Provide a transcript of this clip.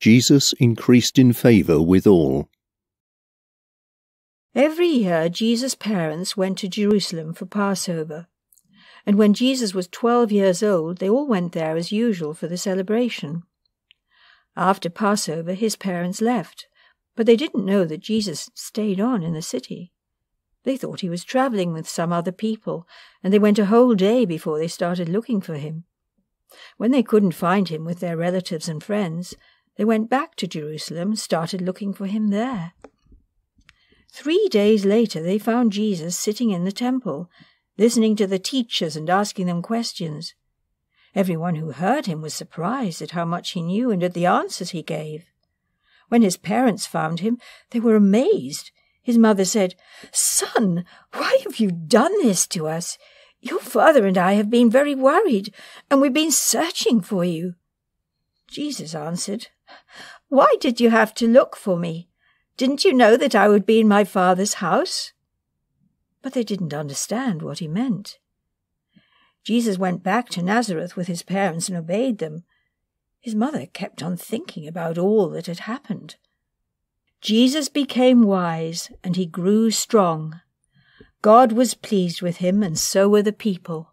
Jesus increased in favour with all. Every year, Jesus' parents went to Jerusalem for Passover. And when Jesus was twelve years old, they all went there as usual for the celebration. After Passover, his parents left, but they didn't know that Jesus stayed on in the city. They thought he was travelling with some other people, and they went a whole day before they started looking for him. When they couldn't find him with their relatives and friends, they went back to Jerusalem and started looking for him there. Three days later, they found Jesus sitting in the temple, listening to the teachers and asking them questions. Everyone who heard him was surprised at how much he knew and at the answers he gave. When his parents found him, they were amazed. His mother said, Son, why have you done this to us? Your father and I have been very worried, and we've been searching for you. Jesus answered, Why did you have to look for me? Didn't you know that I would be in my father's house? But they didn't understand what he meant. Jesus went back to Nazareth with his parents and obeyed them. His mother kept on thinking about all that had happened. Jesus became wise and he grew strong. God was pleased with him, and so were the people.